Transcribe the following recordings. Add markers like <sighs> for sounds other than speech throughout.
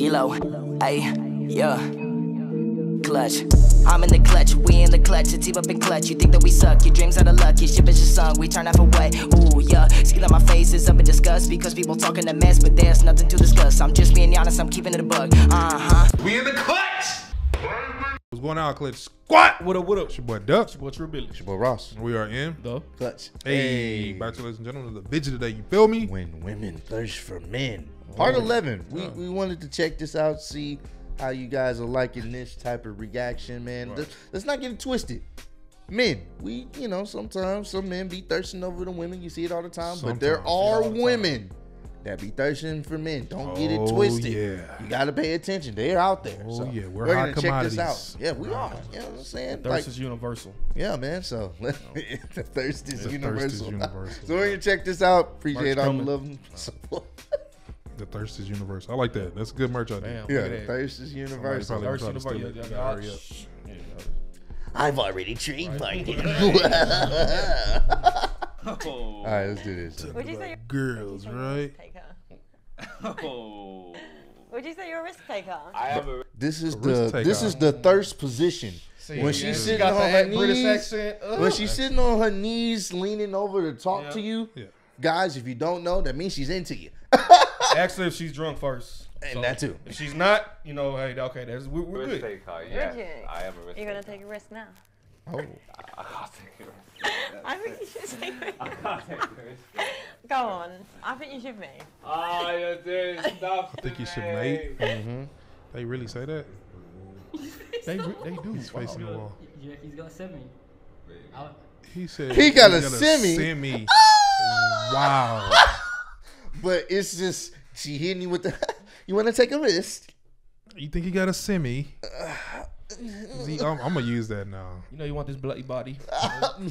D-Lo, ayy, yeah. Clutch. I'm in the clutch, we in the clutch, it's up in clutch. You think that we suck, your dreams are the luck, your ship is just sunk, we turn half away. Ooh, yeah. See that my face is up in disgust because people talking a mess, but there's nothing to discuss. I'm just being honest, I'm keeping it a bug. Uh huh. We in the clutch. What's going on, Clutch Squad? What up, what up? It's your boy Dub. What's your Billy? Boy Ross. We are in. The Clutch. Hey, back to ladies and gentlemen, the video today. You feel me? When women thirst for men. Part 11. We, we wanted to check this out, see how you guys are liking this type of reaction, man. Let's, let's not get it twisted. Men, we, you know, sometimes some men be thirsting over the women. You see it all the time. But there are the time. women that be thirsting for men. Don't get it Oh, twisted. yeah. You got to pay attention. They're out there. Oh, so yeah, we're we're gonna check this out. Yeah, we are. You know what I'm saying? thirst Like, is universal. yeah, man. So <laughs> the thirst is The universal. thirst is universal. so we're gonna check this out. Appreciate Merch all the love and support. The thirst is universal. I like that. That's a good merch idea. Damn. Yeah, look at that. thirst is universal. probably- Thirst trying to steal universal. it. Yeah, yeah, hurry up. Yeah, I've already trademarked it. <laughs> all right, let's do this. Would you say you're Girls, right? risk taker? <laughs> Oh. Would you say you're a risk taker? I have a. This is A the this is the thirst position. See, when she's she sitting got on her knees, when she's sitting on her knees, leaning over to talk Yeah. to you, Yeah. guys, if you don't know, that means she's into you, <laughs> Ask her if she's drunk first. and that too. If she's not, you know, hey, okay, that's we're, we're Risk good. taker, yeah. you? I am a risk You're gonna taker. take a risk now. Oh, <laughs> I can't take a risk. <laughs> I think you should take I it. can't take a risk. Go on. I think you should be. Oh, you're doing <laughs> stuff. I think you should mate. mm-hmm. They really say that? They re- they do. He's Wow. facing the wall. Yeah, he's got semi. I, He said He got a he's semi. semi. wow. But it's just she hitting you with the. <laughs> you want to take a risk? You think he got a semi? <sighs> See, I'm, I'm gonna use that now. You know you want this bloody body.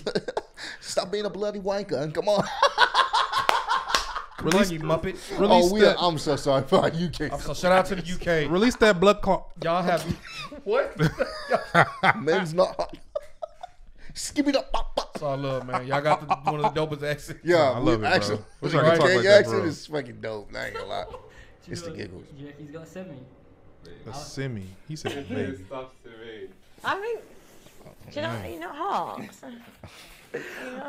<laughs> Stop being a bloody wanker and come on. Release, you muppet. Release oh, we that. are, I'm so sorry for our UK. So shout out to the UK. Release that blood clot. Y'all have <laughs> what? Men's not hot. Skip it up. Pop, pop. That's all love, man. Y'all got the, one of the dopest accents. Yeah, I love it, bro. actually, Wish the I could talk UK like that, accent bro. is fucking dope. I ain't gonna lie. <laughs> It's the got- giggles. Yeah, he's got semi. A semi. He said You're baby. doing stuff to me. I think. Oh, you know you're not hot? <laughs>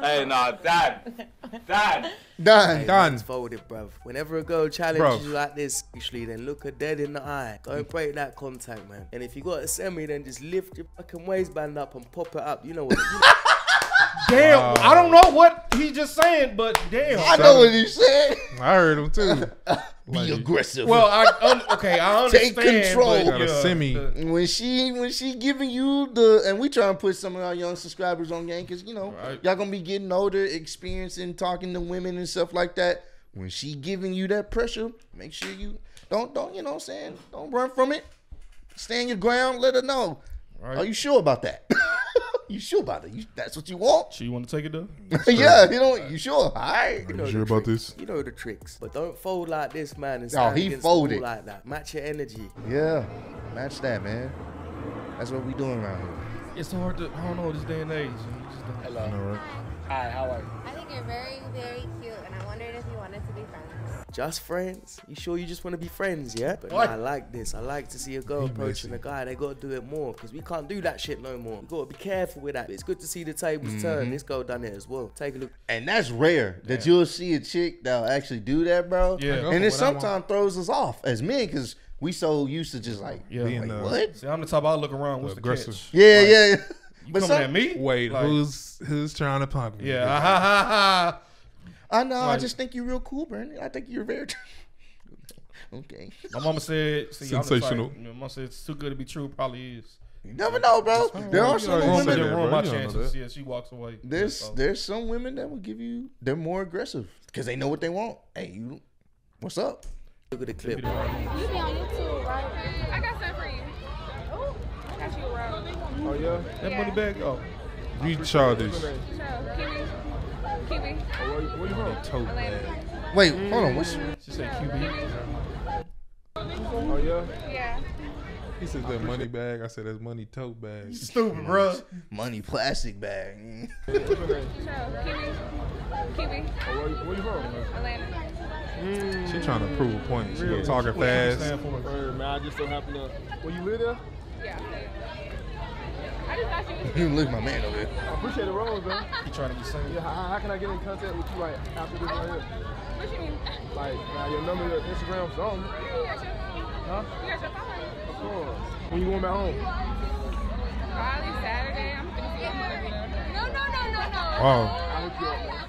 Hey, nah, Dad. Dad. Done. Done. It's folded, bruv. Whenever a girl challenges Bruv. you like this, usually then look her dead in the eye. Don't break that contact, man. And if you got a semi, then just lift your fucking waistband up and pop it up. You know what? You <laughs> Damn, I don't know what he's just saying, but damn. I know what he said. I heard him too. <laughs> Be Like, aggressive. Well, I un- okay, I <laughs> Take understand. control. but, Got a yeah, semi. when she when she giving you the and we try and put some of our young subscribers on game because you know Right. y'all gonna be getting older, experiencing talking to women and stuff like that. When she giving you that pressure, make sure you don't don't you know what I'm saying don't run from it. Stand your ground. Let her know. Right. Are you sure about that? <laughs> you sure about it? You, that's what you want? So you want to take it though? <laughs> yeah, you know you sure? All right. know You sure about tricks. this? You know the tricks. But don't fold like this, man. And Oh, he against the wall folded. like that. Match your energy. Yeah, match that, man. That's what we doing around here. It's so hard to. I don't know this day and age. You just don't- I? Hi, how are you? I think you're very, very cute, and I wondered if you wanted to be friends. Just friends? You sure you just want to be friends, yeah? But What? nah, I like this. I like to see a girl He approaching messy. a guy. They got to do it more because we can't do that shit no more. You got to be careful with that. It's good to see the tables Mm-hmm. turn. This girl done it as well. Take a look. And that's rare that you'll see a chick that'll actually do that, bro. Yeah. And it for what I sometimes throws us off as men because we so used to just like, Yeah. Being, wait, uh, what? See, I'm the type I look around. What's the Aggressive. catch? Yeah, Like, yeah. yeah. You But coming some, at me? Wait, Like, who's who's trying to punk me? Yeah. Ha ha ha ha. I know. I just think you're real cool, Brandon. I think you're very. <laughs> okay. My mama said. See, I'm like- Sensational. my mama said it's too good to be true. Probably is. You never know, bro. There are some you Ruin, that, then women. bro. ruin my You don't know chances. Yeah, she walks away. There's So, there's some women that will give you. They're more aggressive because they know what they want. Hey, you, what's up? Look at the clip. You be on YouTube, right? I got something for you. Oh, I got you a rose. Oh, yeah? that money bag. Oh, oh You childish. So, Kiwi. Kiwi. Where you from? Tote bag. Wait, hold on. What's she said QB. Oh, yeah? Yeah. He said that money bag. I said that's money tote bag. Stupid, bro. money plastic bag? Kiwi. Kiwi. Oh, where, where you from? Atlanta. She trying to prove a point. She Really? talking What you fast. stand for? Word, man, I just so happen to. Well, you live there? Yeah. I just thought you was. Look my man over there. I appreciate the rose, man. He trying to be seen. Yeah, how, how can I get in contact with you right after this right here? What you mean? Like, uh, your number, your Instagram, something. You got your phone. Huh? You got your phone. Of course. When you going back home? Probably Saturday. I'm gonna see your mother. No, no, no, no, no. Wow. I'll hook you up, man.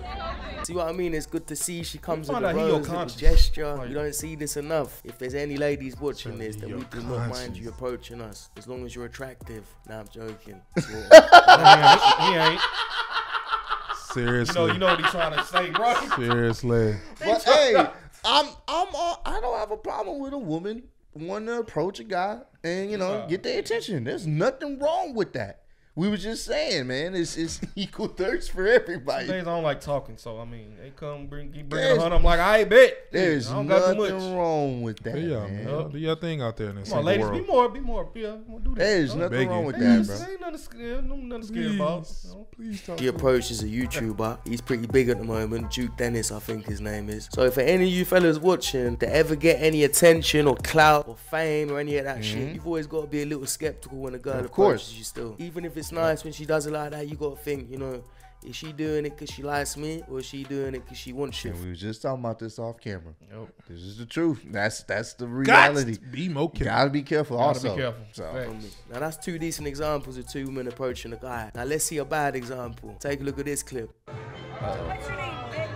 See what I mean? It's good to see she comes with Find a out your rose little gesture. Like- you don't see this enough. If there's any ladies watching this, then we do not mind you approaching us. As long as you're attractive. Nah, I'm joking. <laughs> he ain't. You Seriously. know, you know what he's trying to say, bro. <laughs> Seriously. But hey, I'm I'm all, I don't have a problem with a woman wanting to approach a guy and you know get their attention. There's nothing wrong with that. We were just saying, man, it's it's <laughs> equal thirst for everybody. Days I don't like talking, so I mean, they come bring keep There's- bringing a hundred. I'm like, I bet. There's I don't got too nothing much. wrong with that, Do y'all, man. man. Do your thing out there in this Come on, ladies, world. be more, be more. Yeah, we'll do that. There's nothing begging. wrong with that, bro. Ain't nothing scared, no, nothing scared about. Please, you know? please talk. He approaches a YouTuber. He's pretty big at the moment. Duke Dennis, I think his name is. So for any of you fellas watching to ever get any attention or clout or fame or any of that shit, mm-hmm. you've always got to be a little skeptical when a girl Of approaches course. you still. Even if it's nice when she does it like that, you got to think, you know, is she doing it because she likes me or is she doing it because she wants you? And we was just talking about this off camera. Yep. This is the truth. That's that's the Got reality. to be more careful. gotta be careful. Gotta also, be careful. So, Facts. Now that's two decent examples of two women approaching a guy. Now let's see a bad example. Take a look at this clip. What's your name, bitch?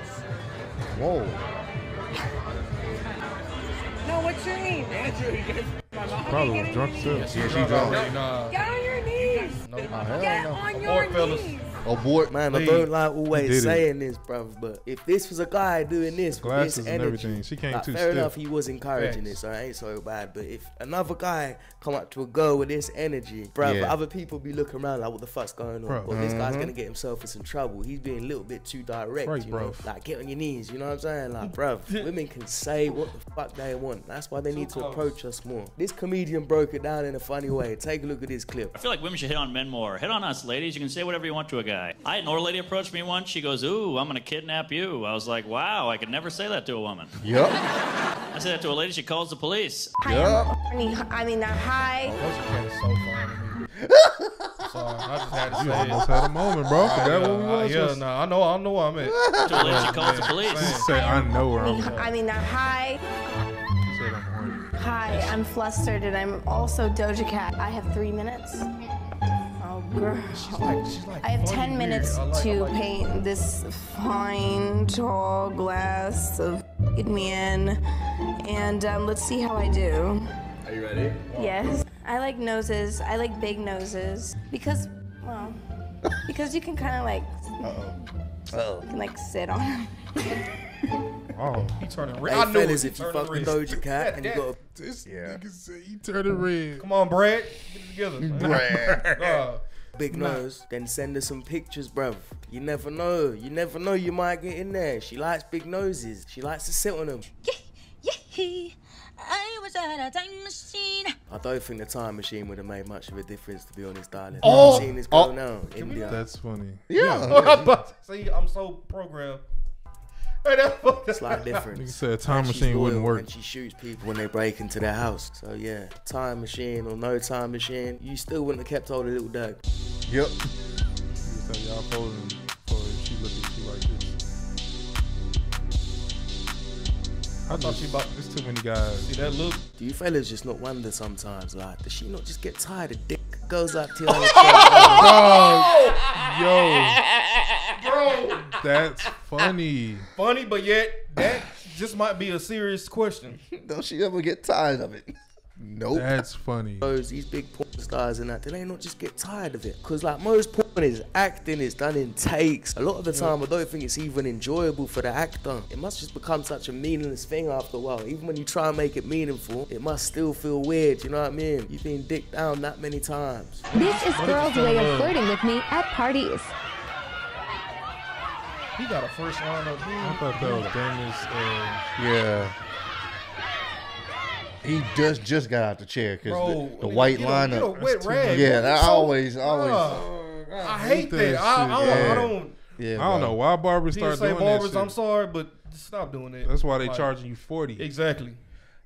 whoa. No, what's your name? andrew Probably was drunk too. Yeah, she Drunk drunk. already, Nah, no. Get on your knees. Abort. Man, I Please. don't like always did it. saying this, bruv, but if this was a guy doing this, with Glasses this and energy, everything. She came like, too fair stiff. enough, he was encouraging Facts. it, so it ain't so bad. But if another guy come up to a girl with this energy, bruv, Yeah. other people be looking around like, what the fuck's going on? Bruh. Well, this guy's Mhm. gonna get himself in some trouble. He's being a little bit too direct, Right, you know? bruv. Like, get on your knees, you know what I'm saying? Like, bruv, <laughs> women can say what the fuck they want. That's why they need to approach us more. This comedian broke it down in a funny way. Take a look at this clip. I feel like women should hit on men more. Hit on us, ladies. You can say whatever you want to a guy. I had an old lady approach me once. She goes, "Ooh, I'm gonna kidnap you." I was like, "Wow, I could never say that to a woman." Yup. I said that to a lady. She calls the police. Hi, Yup. I'm, I mean, I mean, uh, hi. Oh, What's your cat is so funny. <laughs> Sorry, I just had to You say almost it. had a moment, bro. Forgot yeah, what we uh, was. yeah, Just- nah, I know, I know where I'm at. To a lady, she calls the police. She said, I know where I I'm at. I mean, uh, hi. She said, I'm horny. Hi, I'm flustered and I'm also Doja Cat. I have three minutes. Oh, girl. Like, like I have 10 minutes like- to like paint this fine, tall glass of Get Me In. And um, let's see how I do. Are you ready? Yes. I like noses. I like big noses. Because, well, because you can kind of like, Oh. you can like sit on them. Oh, He turning red. Hey, I knew fellas, if you Turning fuck with red. Doja Cat and you Yeah. got a this Yeah. nigga say he turned red. Come on, Brad. Get it together. <laughs> Brad. Uh, big nose, then send her some pictures, bruv. You never know. You never know. You might get in there. She likes big noses. She likes to sit on them. yeah I was at a time machine. I don't think the time machine would have made much of a difference, to be honest, darling. Oh. I've seen this girl Oh. now, India. That's funny. Yeah. <laughs> I'm See, I'm so programmed. Hey, that's Slight Nigga difference. said a time machine wouldn't work. And she shoots people when they break into their house. So yeah, time machine or no time machine, you still wouldn't have kept hold of little dog. Yep. He said, y'all posing for if she look at you like this. I thought she about- There's too many guys. See that look? Do you fellas just not wonder sometimes, like, does she not just get tired of dick? Goes like <laughs> Tiana Yo, that's funny. Funny, but yet that just might be a serious question. Don't she ever get tired of it? Nope. That's funny. Those these big porn stars and that, do they not just get tired of it? Cause like most porn is acting, it's done in takes. A lot of the time, I don't think it's even enjoyable for the actor. It must just become such a meaningless thing after a while. Even when you try and make it meaningful, it must still feel weird. You know what I mean? You've been dicked down that many times. This is girls' way of uh, flirting with me at parties. He got a first round of. I thought that was Dennis and Yeah. He just just got out the chair because the, the white get a- get a lineup. wet rag, yeah, bro. I So- always, always. Uh, I hate that that. I, I, don't, shit, I yeah. don't. yeah, I don't know why barbers He start say doing barbers. that I'm sorry, but stop doing that. That's why they Like, charging you forty. Exactly.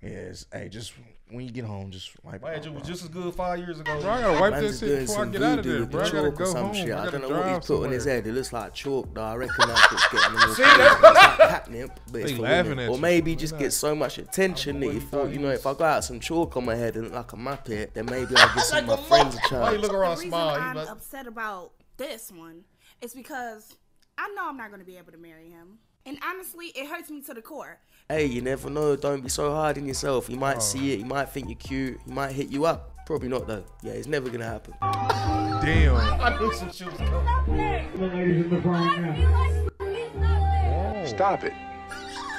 Yes. Hey, just when you get home, just wipe My it off, was just as good five years ago. Bro, I gotta wipe Man's shit doing before I some get out of there, with bro. I gotta chalk or go some home. shit. I I, gotta don't know what drive he's put on his head. It looks like chalk, though. I reckon <laughs> that's what's getting him all See, that's- It's like catnip, but it's for laughing women. at Or maybe he just not. gets so much attention that what he he thought, thought you know, if I got some chalk on my head and look like a muppet, then maybe I'll give some of my friends a Why you chance. look The around reason smile? I'm upset about this one is because I know I'm not going to be able to marry him. And honestly, it hurts me to the core. Hey, you never know. Don't be so hard on yourself. You might Oh. see it. You might think you're cute. He might hit you up. Probably not though. Yeah, it's never gonna happen. Damn. I knew some shit was coming. Stop it.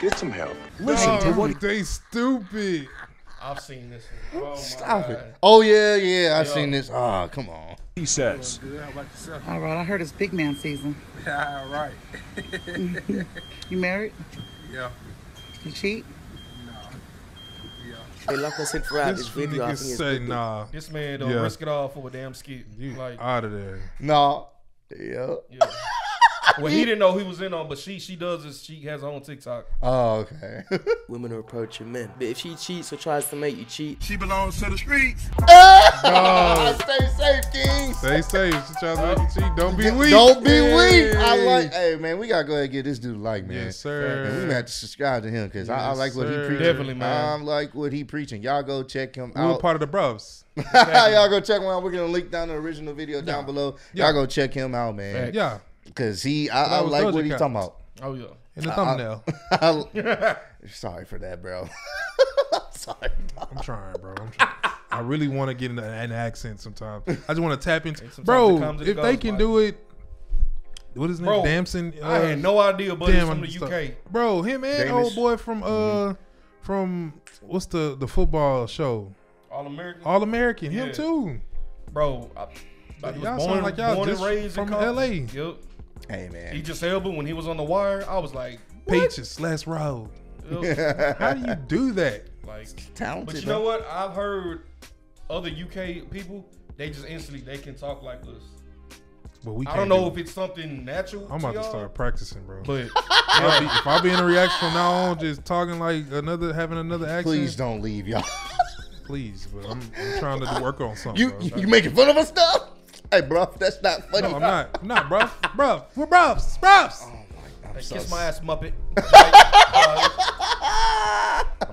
Get some help. Listen to what They stupid. I've seen this one. Oh my Stop God. it. Oh yeah, yeah. I Yo. seen this. Ah, come on. He says. All right, I heard it's big man season. <laughs> Yeah, right. You married? Yeah. You cheat? Hey, like I said throughout This this video, I nigga think it's say nah. This man don't Yeah. risk it all for a damn skit. You like, out of there. No. Yeah. yeah. well, he didn't know he was in on, but she she does this. She has her own TikTok. Oh, okay. <laughs> Women are approaching men. But if she cheats or tries to make you cheat, She belongs to the streets. <laughs> Stay safe, King. Stay safe. She tries to make you cheat. Don't be weak. Don't be weak. I like. Hey man, we gotta go ahead and get this dude a like, man. Yes, sir. And we gonna have to subscribe to him because I, I Yes, like what he sir. preaching. Definitely, man. I like what he preaching. Y'all go check him out. We were out. part of the bros. <laughs> Y'all go check him out. We're gonna link down the original video down below. Yeah. Y'all go check him out, man. Facts. Yeah. Cause he, I, I like what he Cat. talking about. Oh yeah. In the I- thumbnail. <laughs> I- <laughs> sorry for that, bro. sorry. dog. I'm trying, bro. I'm trying. I really want to get in an accent sometimes. I just want to tap into, <laughs> bro. If it they can do it, what is his name? Bro, Damson. I had no idea, but he's from the stuff. UK. Bro, him and Danish. old boy from uh from what's the the football show? All American. All American. Him too. Bro, I, I Y'all born, sound like y'all born just and raised from in LA. Yep. Hey man. Idris Elba when he was on the wire. I was like, Peaches, let's roll. <laughs> How do you do that? Like, talented. but you know what? I've heard other UK people. They just instantly they can talk like us. But we I can't don't know do if it's something natural. I'm about to y'all, start practicing, bro. But <laughs> If I be- if I be in a reaction from now on, just talking like another, having another accent, Please don't leave, y'all. <laughs> please. But I'm, I'm trying to do work on something. You bro. you making fun of us now? Hey, bro, that's not funny. No, I'm not. I'm not, bro. Bro, we're bros. Bros. I'm Hey, so kiss my ass, Muppet. <laughs> Like, uh, I'm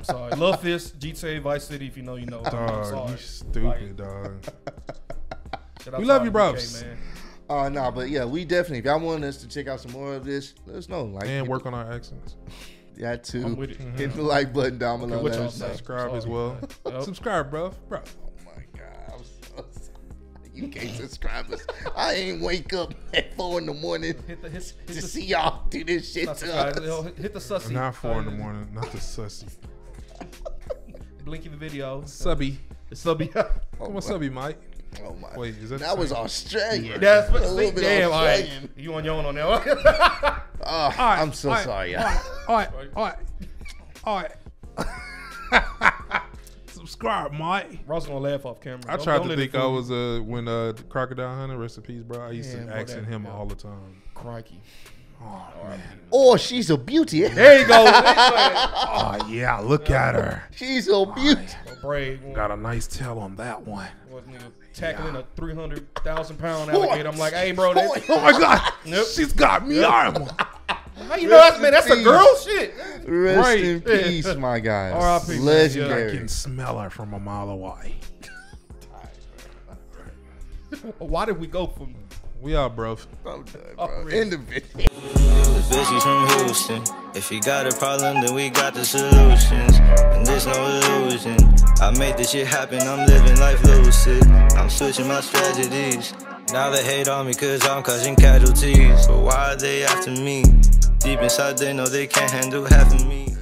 sorry. Love this GTA Vice City. If you know, you know. I'm Dog, sorry. you stupid, dog. We love you, the bros. man. Oh no, but yeah, we definitely. If y'all want us to check out some more of this, let us know. Like And work on our accents. <laughs> that too. I'm with it. Hit the like button down below. what let y'all us know. Subscribe as well. <laughs> Yep. Subscribe, bro. Bro. Oh my god, I'm so sorry. You can't subscribe us. I ain't wake up at four in the morning Hit the hit, hit to the, see y'all do this shit to us. Hit the sussy. Not four in the Uh, morning. Not the sussy. <laughs> Blinky the video. Subby. The subby. <laughs> Come on, subby, Mike. Oh my. Wait, is that the That was same? Australian. That's a little bit damn. All right. Australian. You on your own on that one? <laughs> Oh, right, I'm so all right, sorry. All y'all. right, all right, all right, all right. Subscribe, Mike. Ross gonna laugh off camera. I Don't- tried don't to think I was uh when uh Crocodile Hunter, recipes, bro. I used Yeah, to accent that- him yeah. all the time. Crikey. Oh, oh, she's a beauty. <laughs> There you go. Oh yeah, look at her. She's a beauty. Brave. Got a nice tail on that one. Nigga tackling a three hundred thousand pound oh, alligator. I'm like, hey, bro, oh, that, Oh my god, Yep. she's got me arm. how you know that's man? That's a girl shit. Rest Right. in peace, my guys. R.I.P., man. I can smell her from a mile away. <laughs> Why did we go from? We out, bro. I'm done, Oh, bro. really? End the video. Bitch, she's from Houston. If you got a problem, then we got the solutions. And there's no illusion. I made this shit happen, I'm living life lucid. I'm switching my strategies. Now they hate on me cause I'm causing casualties. But why are they after me? Deep inside, they know they can't handle half of me.